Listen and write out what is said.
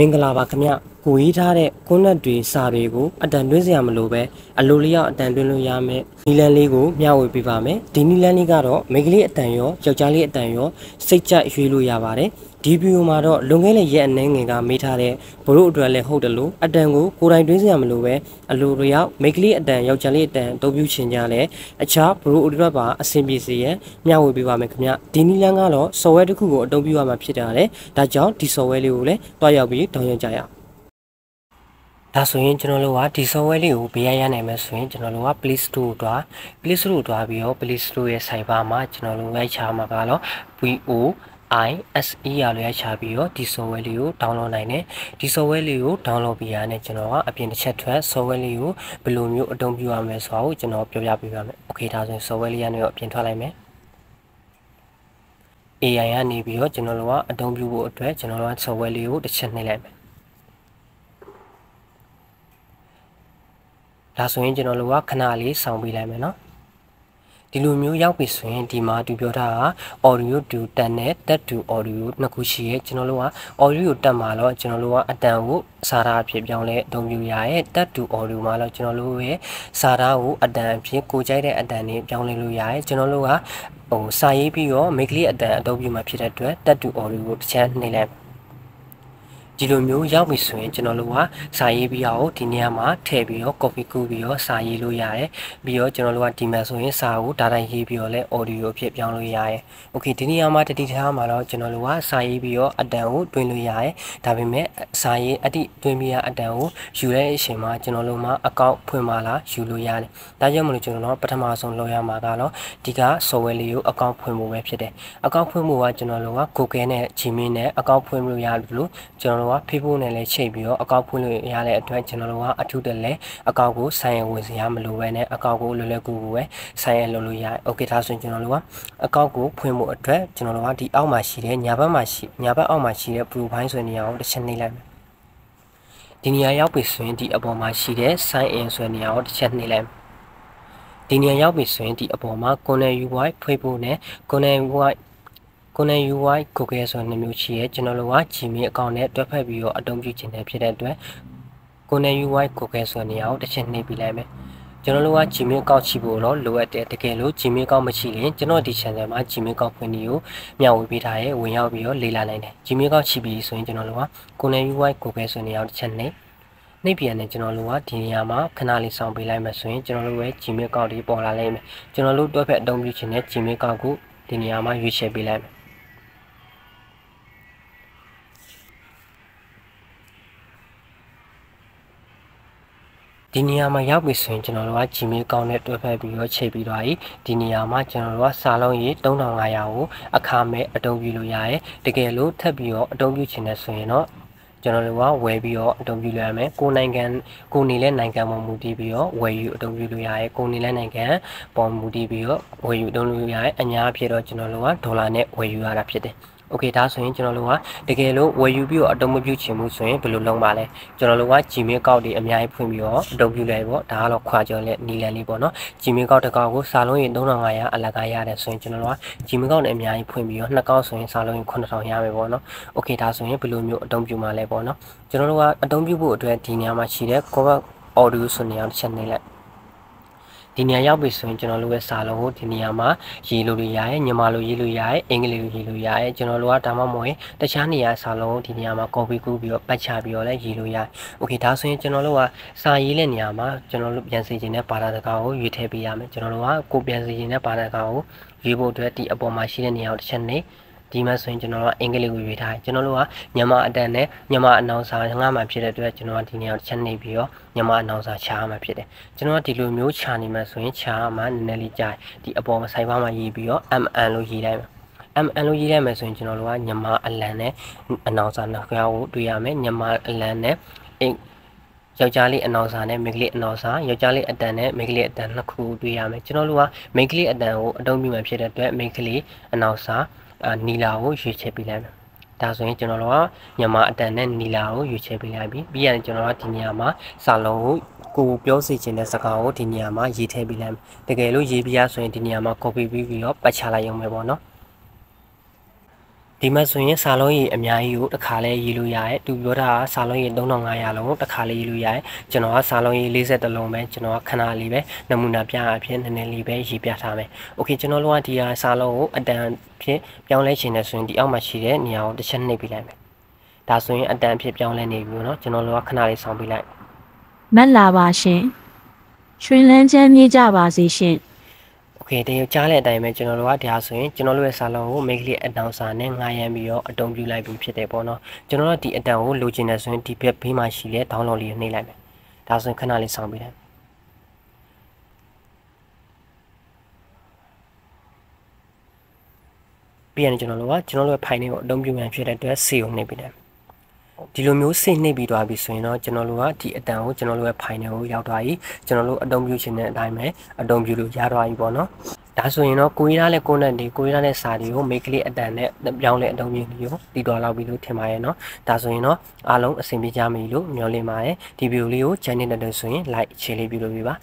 မင်္ဂလာပါခင်ဗျကိုရေးထားတဲ့ကွန်းနက်တွေစာတွေကိုအတန်တွင်းစရာမလိုပဲအလိုလျောက်အတန်တွင်းလို့ရမယ်နီလန်လေးကိုမျှဝေပေးပါမယ်ဒီနီလန်လေးကတော့မိန်းကလေးအတန်ရောယောက်ျားလေးအတန်ရောစိတ်ကြိုက်ရွေးလို့ရပါတယ်ဒီဗီဒီယိုမှာတော့လွန်ခဲ့တဲ့ရက်အနည်းငယ်ကမေးထားတဲ့ဘလို့အတွက်လည်းဟုတ်တယ်လို့အတန်ကိုကိုယ်တိုင်တွင်းစရာမလိုပဲအလိုလျောက်မိန်းကလေးအတန်ယောက်ျားလေးအတန်အသုံးပြုချင်ကြလဲအခြားဘလို့အတွက်ပါအဆင်ပြေစေရန်မျှဝေပေးပါမယ်ခင်ဗျဒီနီလန်ကတော့ software တစ်ခုကိုအသုံးပြုရမှာဖြစ်တယ်ဒါကြောင့်ဒီ software လေးကိုလည်းတွားရောက်ပြီး download ကြရအောင် ဒါဆိုရင်ကျွန်တော်တို့ကဒီ software လေးကိုဘေးရရနိုင်မယ်ဆိုရင်ကျွန်တော်တို့က Play Store ကိုတွား Play Store ကိုတွားပြီးတော့ Play Store ရဲ့ cyber မှာကျွန်တော်တို့ရိုက်ချမှာကတော့ VO ISE ရလို့ရချပြီးတော့ဒီ software လေးကို download နိုင်တယ်ဒီ software လေးကို download ပြီးရတဲ့ကျွန်တော်ကအပြင်တစ်ချက်ထွက် software လေးကိုဘယ်လိုမျိုးအသုံးပြုရမလဲဆိုတာကိုကျွန်တော်ပြောပြပေးပါမယ် okay ဒါဆိုရင် software လေးကနေတော့အပြင်ထွက်လိုက်မယ် AI ကနေပြီးတော့ကျွန်တော်တို့ကအသုံးပြုဖို့အတွက်ကျွန်တော်တို့က software လေးကိုတစ်ချက်နှိပ်လိုက်မယ် ဒါဆိုရင်ကျွန်တော်တို့ကခဏလေးစောင့်ပေးလိုက်မယ်နော်ဒီလိုမျိုးရောက်ပြီဆိုရင်ဒီမှာသူပြောတာက audio to တက်နဲ့ tet to audio နှစ်ခုရှိရဲ့ကျွန်တော်တို့က audio တက်မှာတော့ကျွန်တော်တို့ကအတန်ကိုစာသားအဖြစ်ပြောင်းလဲအသုံးပြုရရဲ့ tet to audio မှာတော့ကျွန်တော်တို့ရဲ့စာသားကိုအတန်အဖြစ်ကိုကြိုက်တဲ့အတန်နဲ့ပြောင်းလဲလို့ရရဲ့ကျွန်တော်တို့ကဟိုစာရေးပြီးတော့ make လေးအတန်အသုံးပြုမှာဖြစ်တဲ့အတွက် tet to audio ကိုတစ်ချက်နှိပ်လိုက် ဒီလိုမျိုးရောက်ပြီဆိုရင်ကျွန်တော်တို့ကစာရေးပြီးတော့ဒီနေရာမှာထည့်ပြီးတော့ copy ကူးပြီးတော့စာရေးလို့ရတယ်ပြီးတော့ကျွန်တော်တို့ကဒီမှာဆိုရင်စာကိုဒါတိုင်းရေးပြီးတော့လဲ audio အဖြစ်ပြောင်းလို့ရတယ် okay ဒီနေရာမှာတတိထားမှာတော့ကျွန်တော်တို့ကစာရေးပြီးတော့အတန်ကိုတွင်းလို့ရတယ်ဒါပေမဲ့စာရေးအတိတွင်းပြီးအတန်ကိုယူတဲ့အချိန်မှာကျွန်တော်တို့မှာအကောင့်ဖွင့်မှလာယူလို့ရတယ်ဒါကြောင့်မလို့ကျွန်တော်တို့ပထမဆုံးလုပ်ရမှာကတော့ဒီက software လေးကိုအကောင့်ဖွင့်ဖို့ပဲဖြစ်တယ်အကောင့်ဖွင့်ဖို့ကကျွန်တော်တို့က Google နဲ့ Gmail နဲ့အကောင့်ဖွင့်လို့ရတယ်လို့ကျွန်တော်တို့က Facebook နဲ့လည်းချိန်ပြီးတော့အကောင့်ဖွင့်လို့ရတဲ့အတွက်ကျွန်တော်တို့ကအထူးတလဲအကောင့်ကိုဆိုင်ရဝင်စရာမလိုပဲနဲ့အကောင့်ကိုလွယ်လွယ်ကူကူပဲဆိုင်ရလုပ်လို့ရတယ်။ Okay ဒါဆိုရင်ကျွန်တော်တို့ကအကောင့်ကိုဖွင့်ဖို့အတွက်ကျွန်တော်တို့ကဒီအောက်မှာရှိတဲ့ညာဘက်မှာရှိညာဘက်အောက်မှာရှိတဲ့ profile ဆိုတဲ့နေရာကိုတစ်ချက်နှိပ်လိုက်မယ်။ဒီနေရာရောက်ပြီဆိုရင်ဒီအပေါ်မှာရှိတဲ့ sign in ဆိုတဲ့နေရာကိုတစ်ချက်နှိပ်လိုက်မယ်။ဒီနေရာရောက်ပြီဆိုရင်ဒီအပေါ်မှာ corner UI ဖွင့်ဖို့နဲ့ corner UI ကိုနယ် UI Google ဆိုတဲ့မျိုးရှိရဲကျွန်တော်တို့က Gmail အကောင့်နဲ့တွဲဖက်ပြီးတော့အသုံးပြုခြင်းနဲ့ဖြစ်တဲ့အတွက်ကိုနယ် UI Google ဆိုတဲ့နေရာကိုတစ်ချက်နှိပ်ပြီးလိုက်မယ်ကျွန်တော်တို့က Gmail ကောက်ချိဖို့တော့လိုအပ်တယ်တကယ်လို့ Gmail ကောက်မရှိရင်ကျွန်တော်ဒီ channel မှာ Gmail ကောက်ဖွင့်ပြီးကိုမျှဝေပေးထားရဲဝင်ရောက်ပြီးတော့လေ့လာနိုင်တယ် Gmail ကောက်ချိပြီးဆိုရင်ကျွန်တော်တို့ကကိုနယ် UI Google ဆိုတဲ့နေရာကိုတစ်ချက်နှိပ်နှိပ်ပြန်တယ်ကျွန်တော်တို့ကဒီနေရာမှာခဏလေးဆောင်ပေးလိုက်မှဆိုရင်ကျွန်တော်တို့ရဲ့ Gmail ကောက်တွေပေါ်လာလိမ့်မယ်ကျွန်တော်တို့တွဲဖက်အသုံးပြုခြင်းနဲ့ Gmail ကောက်ကိုဒီနေရာမှာရွေးချယ်ပေးလိုက်မယ် ဒီနေရာမှာရောက်ပြီဆိုရင်ကျွန်တော်တို့က Gmail ကောင်းနဲ့တွဲဖက်ပြီးတော့ချိန်ပြီးတော့ဒီနေရာမှာကျွန်တော်တို့ကစာလုံးရေး3500ကိုအခမဲ့အသုံးပြုလို့ရတယ်တကယ်လို့ထပ်ပြီးတော့အသုံးပြုချင်တဲ့ဆိုရင်တော့ကျွန်တော်တို့ကဝယ်ပြီးတော့အသုံးပြုလို့ရမယ်ကိုနိုင်ငံကိုနေလဲနိုင်ငံပေါ်မူတည်ပြီးတော့ဝယ်ယူအသုံးပြုလို့ရတယ်ကိုနေလဲနိုင်ငံပေါ်မူတည်ပြီးတော့ဝယ်ယူအသုံးပြုလို့ရတယ်အများဖြစ်တော့ကျွန်တော်တို့ကဒေါ်လာနဲ့ဝယ်ယူရတာဖြစ်တယ် โอเคဒါဆိုရင်ကျွန်တော်တို့ကတကယ်လို့ဝယ်ယူပြီးတော့အတုံးမပြုချင်ဘူးဆိုရင်ဘယ်လိုလုပ်မှာလဲကျွန်တော်တို့က Gmail ကောက်တွေအများကြီးဖွင့်ပြီးတော့အတုံးပြုလိုက်ပေါ့ဒါကတော့ခွာကြော်လက်နီလန်လေးပေါ့နော် Gmail ကောက်တစ်ကောက်ကိုစာလုံးရင်3500အလကားရတယ်ဆိုရင်ကျွန်တော်တို့က Gmail ကောက်နဲ့အများကြီးဖွင့်ပြီးတော့နှစ်ကောက်ဆိုရင်စာလုံးရင်9000ရမယ်ပေါ့နော်โอเคဒါဆိုရင်ဘယ်လိုမျိုးအတုံးပြုမှာလဲပေါ့နော်ကျွန်တော်တို့ကအတုံးပြုဖို့အတွက်ဒီနေရာမှာရှိတဲ့ cover audio ဆိုနေအောင်တစ်ချက်နှိပ်လိုက် ဒီနေရာရောက်ပြီဆိုရင်ကျွန်တော်တို့ရဲ့စာလုံးကိုဒီနေရာမှာရေးလို့ရရဲညီမလိုရေးလို့ရရဲအင်္ဂလိပ်လိုရေးလို့ရရဲကျွန်တော်တို့ကဒါမှမဟုတ်တခြားနေရာစာလုံးကိုဒီနေရာမှာ copy ကူးပြီးတော့ပတ်ချပြီးတော့လည်းရေးလို့ရတယ်။ Okay ဒါဆိုရင်ကျွန်တော်တို့ကစာရေးတဲ့နေရာမှာကျွန်တော်တို့ပြန်စီခြင်းတဲ့ဘာသာစကားကိုရွေးထည့်ပေးရမယ်ကျွန်တော်တို့ကကိုပြန်စီခြင်းတဲ့ဘာသာစကားကိုရွေးဖို့အတွက်ဒီအပေါ်မှာရှိတဲ့နေရာကိုတစ်ချက်နဲ့ ဒီမှာဆိုရင်ကျွန်တော်တို့ကအင်္ဂလိပ်ကိုရွေးထားတယ်ကျွန်တော်တို့ကမြန်မာအတန်နဲ့မြန်မာအနောင်စာငှားမှာဖြစ်တဲ့အတွက်ကျွန်တော်ကဒီနေရာကိုချက်နေပြီးတော့မြန်မာအနောင်စာချားမှာဖြစ်တယ်ကျွန်တော်ကဒီလိုမျိုးချာနေမှာဆိုရင်ချားမှာနည်းနည်းလေးကြာဒီအပေါ်မှာဆိုင်ပါမှာရေးပြီးတော့ MN လို့ရေးလိုက်မှာ MN လို့ရေးလိုက်မယ်ဆိုရင်ကျွန်တော်တို့ကမြန်မာအလံနဲ့အနောင်စာနှစ်ခုကိုတွေ့ရမယ်မြန်မာအလံနဲ့အင်ယောက်ျားလေးအနောင်စာနဲ့မိန်းကလေးအနောင်စာယောက်ျားလေးအတန်နဲ့မိန်းကလေးအတန်နှစ်ခုတွေ့ရမယ်ကျွန်တော်တို့ကမိန်းကလေးအတန်ကိုအသုံးပြုမှဖြစ်တဲ့အတွက်မိန်းကလေးအနောင်စာ နီလာကိုရွေးချယ်ပေးလိုက်မယ်ဒါဆိုရင်ကျွန်တော်တို့ကမြန်မာအတန်နဲ့နီလာကိုရွေးချယ်ပေးလိုက်ပြီပြီးရင်ကျွန်တော်တို့ဒီနေရာမှာစာလုံးကိုကိုပြောစီခြင်းတဲ့စကားကိုဒီနေရာမှာရေးထည့်ပေးလိုက်မယ်တကယ်လို့ရေးပြရဆိုရင်ဒီနေရာမှာ copy ပြီးပြီးတော့ပတ်ချလိုက်ရုံပဲပေါ့နော် ဒီမှာဆိုရင်စာလုံးရေအများကြီးကိုတစ်ခါလဲရေးလို့ရတယ်သူပြောတာကစာလုံးရေ3500လုံးကိုတစ်ခါလဲရေးလို့ရတယ်ကျွန်တော်ကစာလုံးရေ40လုံးပဲကျွန်တော်ကခဏလေးပဲနမူနာပြအဖြစ်နည်းနည်းလေးပဲရေးပြထားမယ်โอเคကျွန်တော်တို့ကဒီဟာစာလုံးကိုအတန်ဖြစ်ပြောင်းလဲခြင်းနဲ့ဆိုရင်ဒီအောက်မှာရှိတဲ့နေရာကိုတစ်ချက်နှိပ်ပြလိုက်မယ်ဒါဆိုရင်အတန်ဖြစ်ပြောင်းလဲနေပြီเนาะကျွန်တော်တို့ကခဏလေးဆောင်းပြလိုက် မက်လာပါရှင်ရွှင်လန်းချမ်းမြေးကြပါစေရှင် Okay တရုပ်ကြားတဲ့အတိုင်းပဲကျွန်တော်တို့ကဒါဆိုရင်ကျွန်တော်တို့ရဲ့ salon ကို make click အတောင်စာနဲ့ငှားရမ်းပြီးတော့အတုံးပြလိုက်ပြီးဖြစ်တယ်ပေါ့နော်ကျွန်တော်တို့ဒီအတန်ကိုလိုချင်တယ်ဆိုရင်ဒီဘက်ဘေးမှာရှိတဲ့ download လေးကိုနှိပ်လိုက်မယ်ဒါဆိုရင်ခဏလေးစောင့်ပေးတယ်ပြန်ကျွန်တော်တို့ကကျွန်တော်တို့ရဲ့ file ကိုအတုံးပြမှဖြစ်တဲ့အတွက် save နှိပ်ပေးတယ် ဒီလိုမျိုးစိတ်နှိပ်ပြီးသွားပြီဆိုရင်တော့ကျွန်တော်တို့ကဒီအတန်ကိုကျွန်တော်တို့ရဲ့ file ကိုရောက်သွားပြီကျွန်တော်တို့အတုံးပြခြင်းတဲ့အတိုင်းပဲအတုံးပြလို့ရသွားပြီပေါ့နော်ဒါဆိုရင်တော့ကိုရီးယားနဲ့ကိုနက်တွေကိုရီးယားနဲ့စာတွေကို make လေးအတန်နဲ့ပြောင်းလဲအတုံးပြမျိုးတည်တော်လောက်ပြီလို့ထင်ပါရဲ့နော်ဒါဆိုရင်တော့အားလုံးအဆင်ပြေကြပြီလို့မျှော်လင့်ပါတယ်ဒီဗီဒီယိုလေးကို channel နဲ့ဆိုရင် like ချေလေးပြုလို့ပြပါ